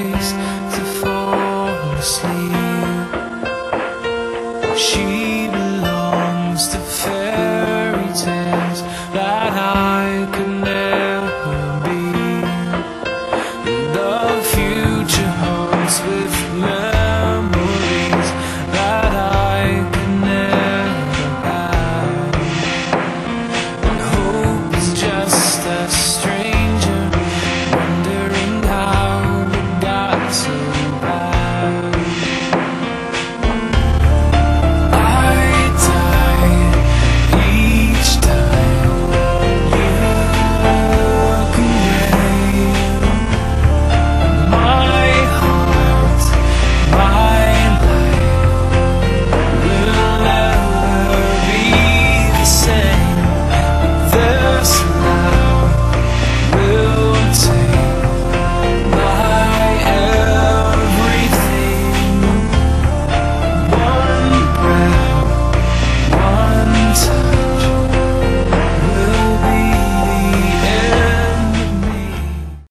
place to fall asleep. She